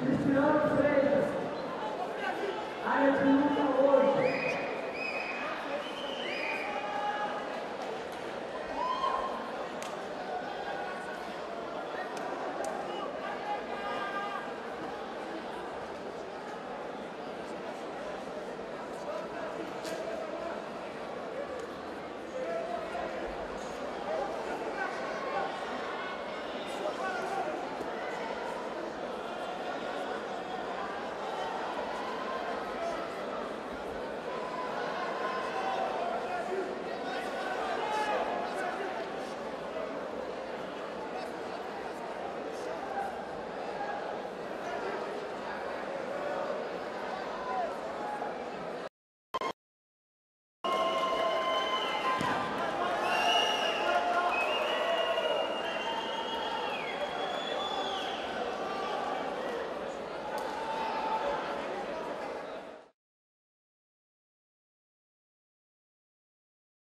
Cristiano Freitas, área de luta.